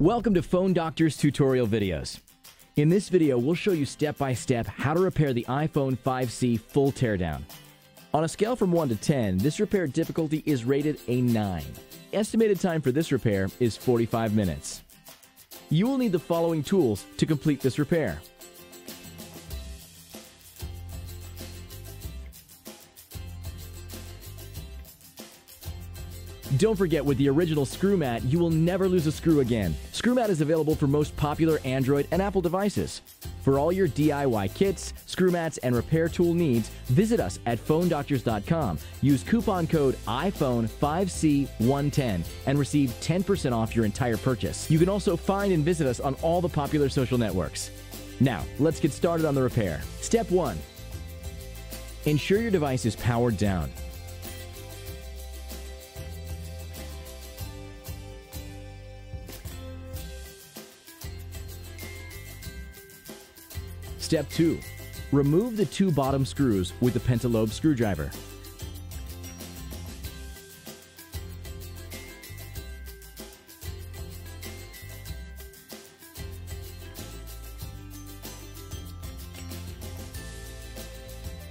Welcome to Phone Doctor's tutorial videos. In this video, we'll show you step by step how to repair the iPhone 5C full teardown. On a scale from 1 to 10, this repair difficulty is rated a 9. Estimated time for this repair is 45 minutes. You will need the following tools to complete this repair. Don't forget, with the original ScrewMat, you will never lose a screw again. ScrewMat is available for most popular Android and Apple devices. For all your DIY kits, screw mats, and repair tool needs, visit us at phonedoctors.com. Use coupon code iPhone5C110 and receive 10% off your entire purchase. You can also find and visit us on all the popular social networks. Now, let's get started on the repair. Step 1 Ensure your device is powered down. Step 2. Remove the two bottom screws with the pentalobe screwdriver.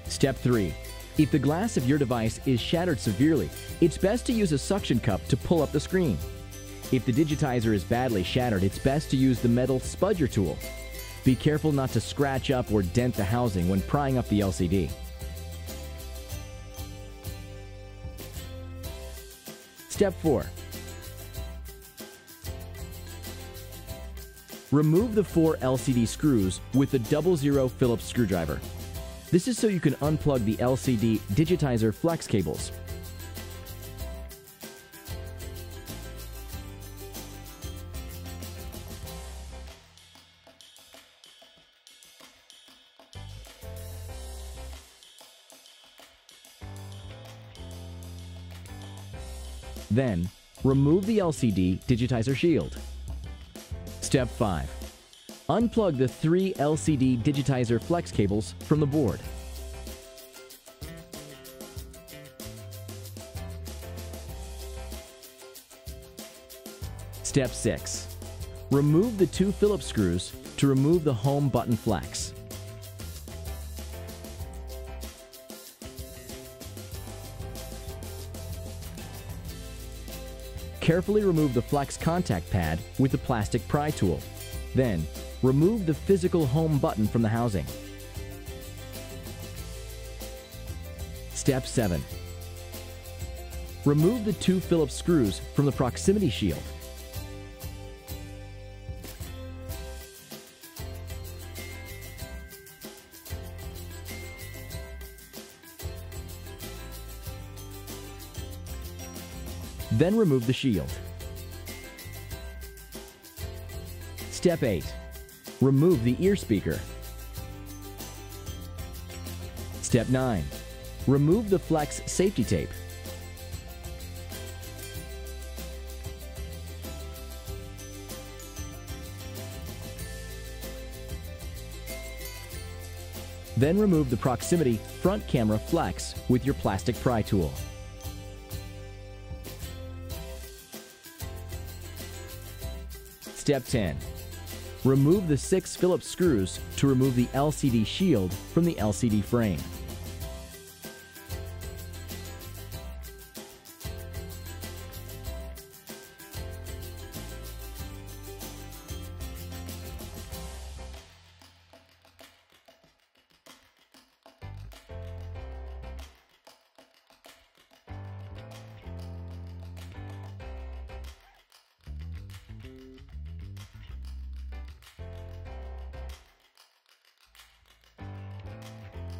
Step 3. If the glass of your device is shattered severely, it's best to use a suction cup to pull up the screen. If the digitizer is badly shattered, it's best to use the metal spudger tool. Be careful not to scratch up or dent the housing when prying up the LCD. Step 4. Remove the four LCD screws with the double zero Phillips screwdriver. This is so you can unplug the LCD digitizer flex cables. Then, remove the LCD digitizer shield. Step 5. Unplug the three LCD digitizer flex cables from the board. Step 6. Remove the two Phillips screws to remove the home button flex. Carefully remove the flex contact pad with the plastic pry tool. Then, remove the physical home button from the housing. Step 7. Remove the two Phillips screws from the proximity shield. Then remove the shield. Step 8. Remove the ear speaker. Step 9. Remove the flex safety tape. Then remove the proximity front camera flex with your plastic pry tool. Step 10. Remove the six Phillips screws to remove the LCD shield from the LCD frame.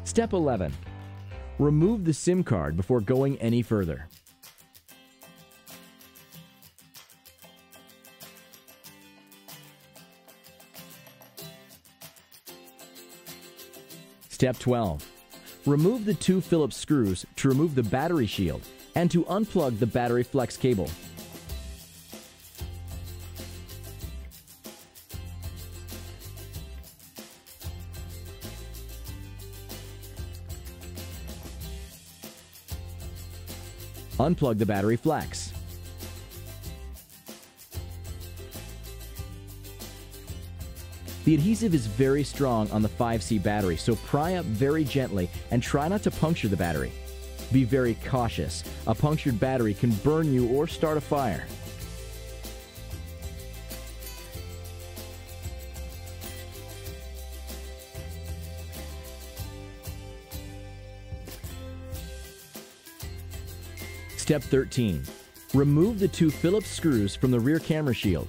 Step 11. Remove the SIM card before going any further. Step 12. Remove the two Phillips screws to remove the battery shield and to unplug the battery flex cable. Unplug the battery flex. The adhesive is very strong on the 5C battery, so pry up very gently and try not to puncture the battery. Be very cautious. A punctured battery can burn you or start a fire. Step 13. Remove the two Phillips screws from the rear camera shield.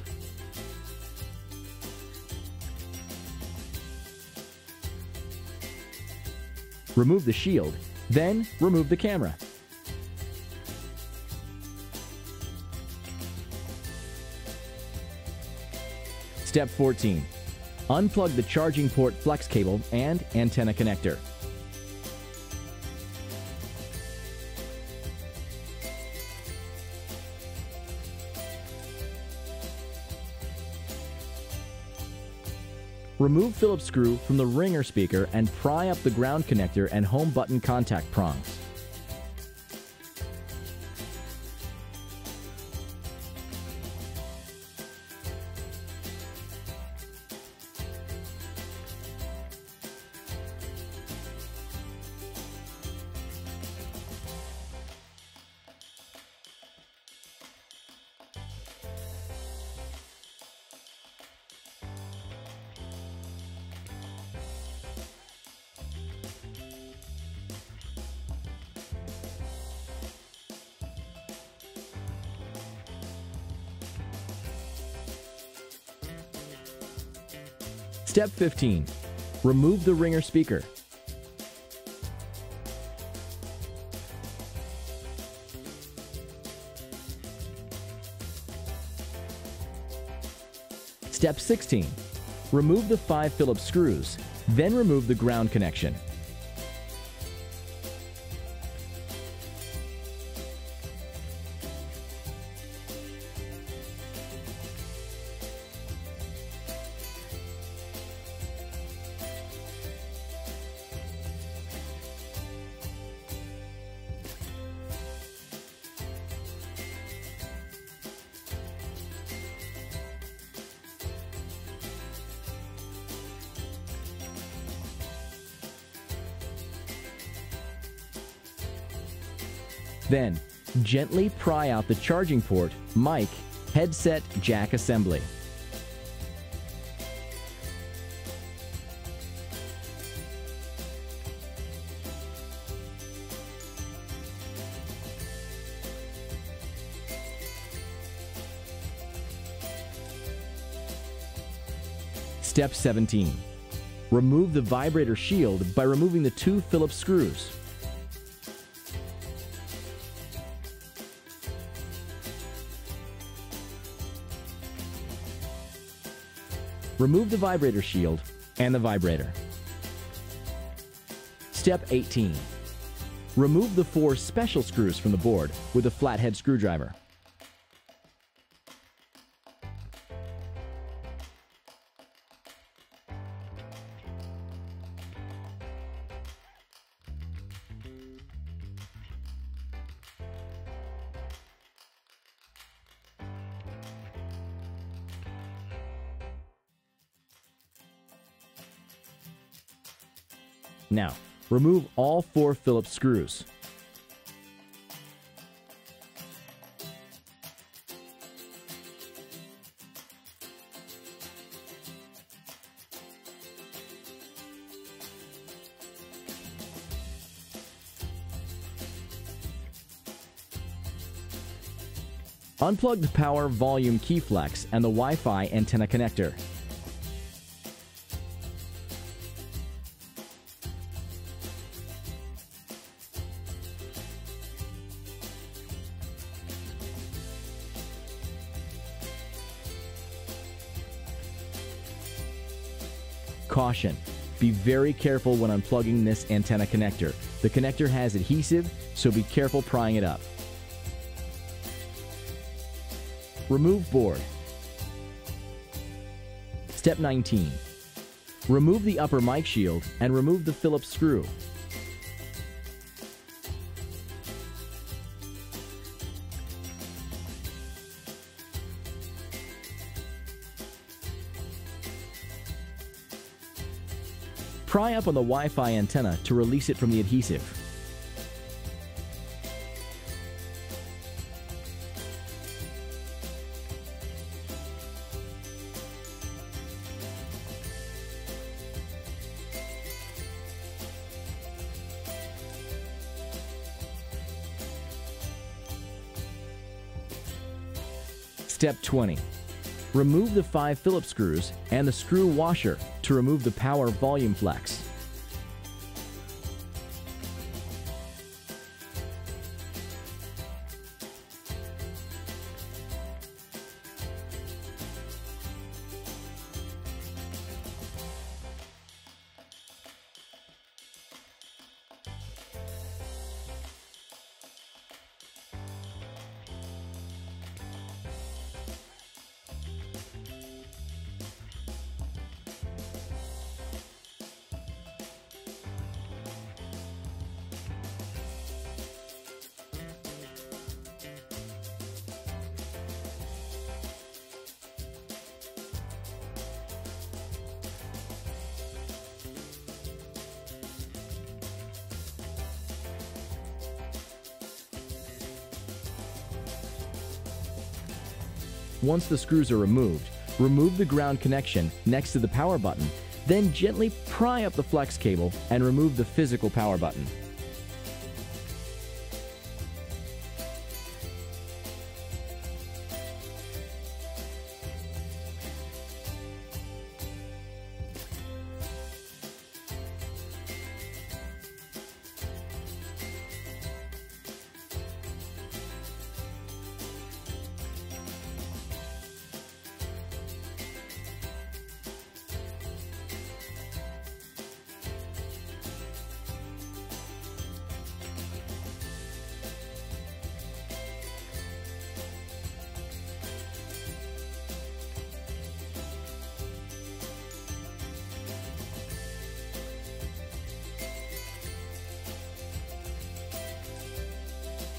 Remove the shield, then remove the camera. Step 14. Unplug the charging port flex cable and antenna connector. Remove Phillips screw from the ringer speaker and pry up the ground connector and home button contact prongs. Step 15. Remove the ringer speaker. Step 16. Remove the five Phillips screws, then remove the ground connection. Then, gently pry out the charging port, mic, headset, jack assembly. Step 17. Remove the vibrator shield by removing the two Phillips screws. Remove the vibrator shield and the vibrator. Step 18. Remove the four special screws from the board with a flathead screwdriver. Now, remove all four Phillips screws. Unplug the power volume key flex and the Wi-Fi antenna connector. Caution. Be very careful when unplugging this antenna connector. The connector has adhesive, so be careful prying it up. Remove board. Step 19. Remove the upper mic shield and remove the Phillips screw. Up on the Wi-Fi antenna to release it from the adhesive. Step 20. Remove the five Phillips screws and the screw washer to remove the power volume flex. Once the screws are removed, remove the ground connection next to the power button, then gently pry up the flex cable and remove the physical power button.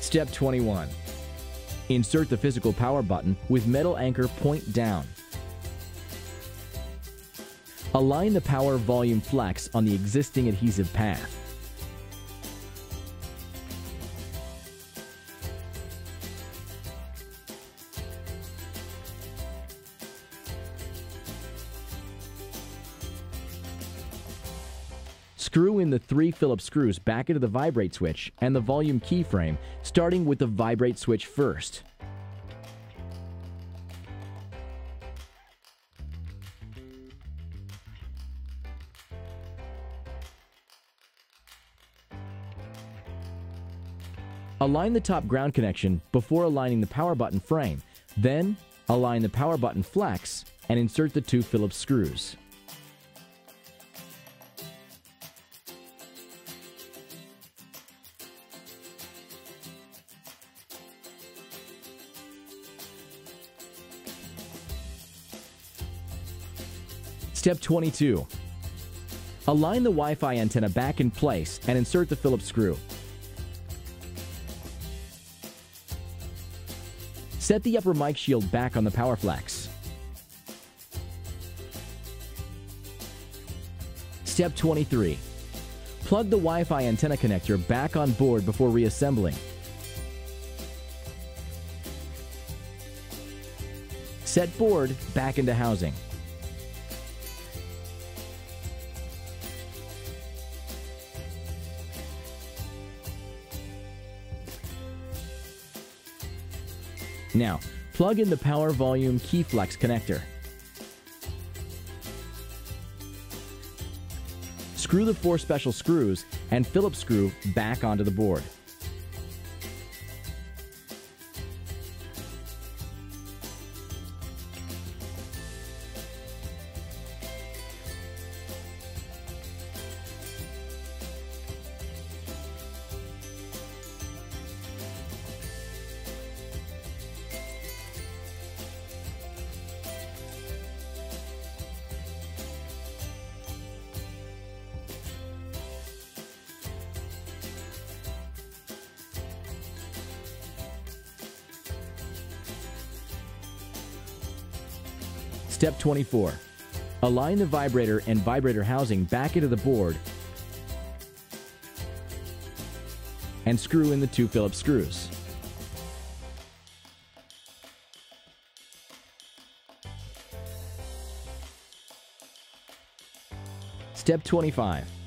Step 21. Insert the physical power button with metal anchor point down. Align the power volume flex on the existing adhesive path. Three Phillips screws back into the vibrate switch and the volume keyframe, starting with the vibrate switch first. Align the top ground connection before aligning the power button frame. Then, align the power button flex and insert the two Phillips screws. Step 22. Align the Wi-Fi antenna back in place and insert the Phillips screw. Set the upper mic shield back on the power flex. Step 23. Plug the Wi-Fi antenna connector back on board before reassembling. Set board back into housing. Now, plug in the power volume key flex connector. Screw the four special screws and Phillips screw back onto the board. Step 24. Align the vibrator and vibrator housing back into the board and screw in the two Phillips screws. Step 25.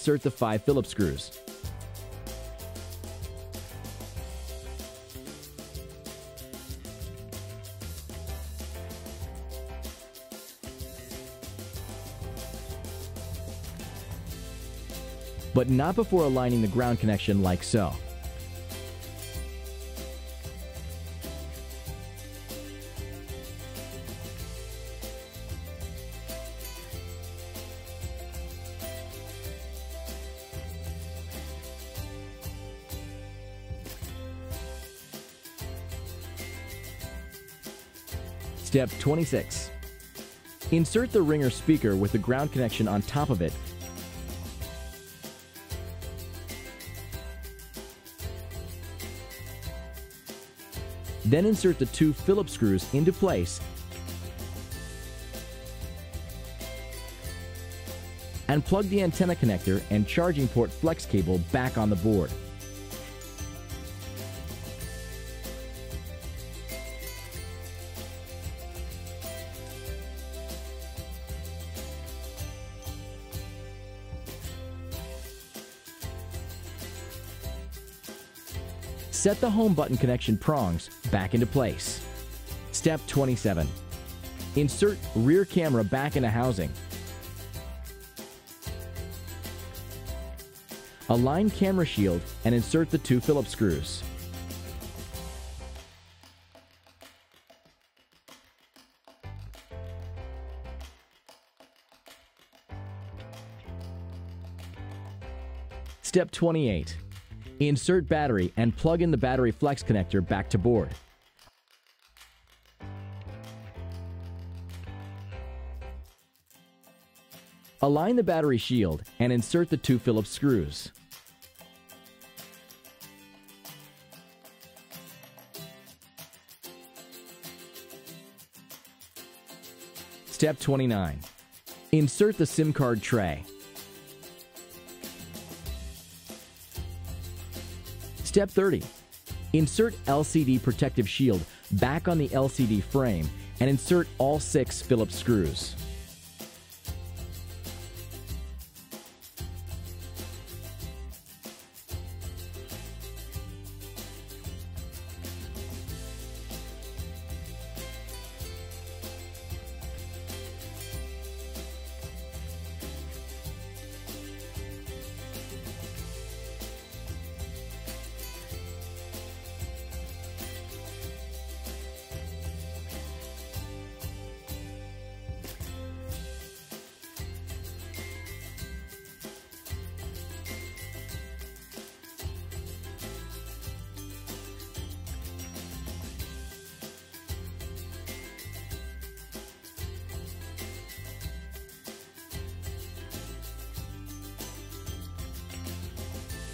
Insert the five Phillips screws. But not before aligning the ground connection like so. Step 26. Insert the ringer speaker with the ground connection on top of it Then insert the two Phillips screws into place and plug the antenna connector and charging port flex cable back on the board. Set the home button connection prongs back into place. Step 27. Insert rear camera back into housing. Align camera shield and insert the two Phillips screws. Step 28. Insert battery and plug in the battery flex connector back to board. Align the battery shield and insert the two Phillips screws. Step 29. Insert the SIM card tray. Step 30. Insert LCD protective shield back on the LCD frame and insert all six Phillips screws.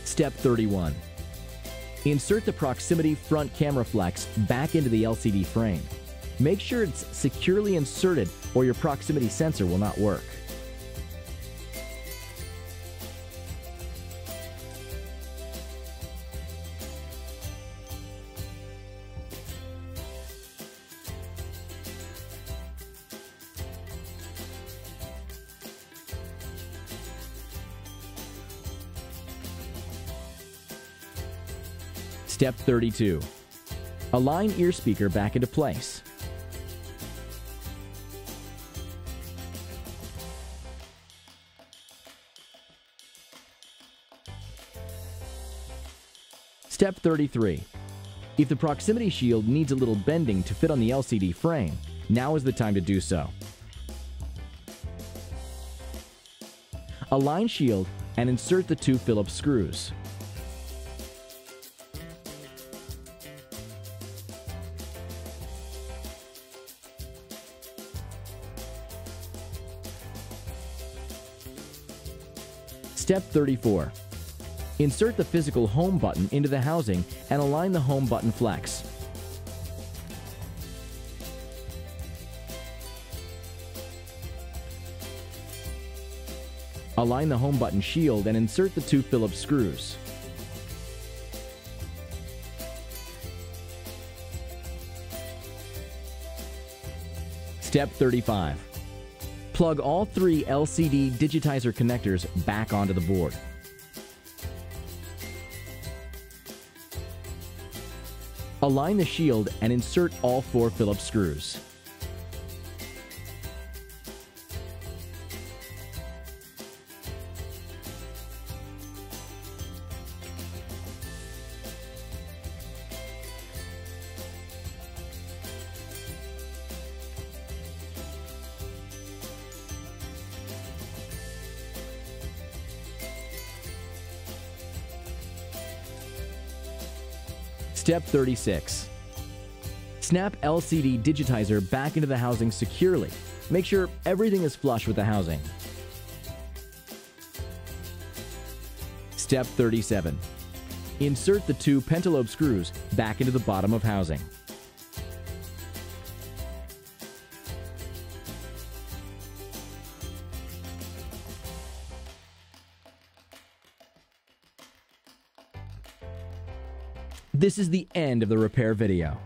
Step 31. Insert the proximity front camera flex back into the LCD frame. Make sure it's securely inserted or your proximity sensor will not work. Step 32. Align ear speaker back into place. Step 33. If the proximity shield needs a little bending to fit on the LCD frame, now is the time to do so. Align shield and insert the two Phillips screws. Step 34. Insert the physical home button into the housing and align the home button flex. Align the home button shield and insert the two Phillips screws. Step 35. Plug all three LCD digitizer connectors back onto the board. Align the shield and insert all four Phillips screws. Step 36. Snap LCD digitizer back into the housing securely. Make sure everything is flush with the housing. Step 37. Insert the two pentalobe screws back into the bottom of housing. This is the end of the repair video.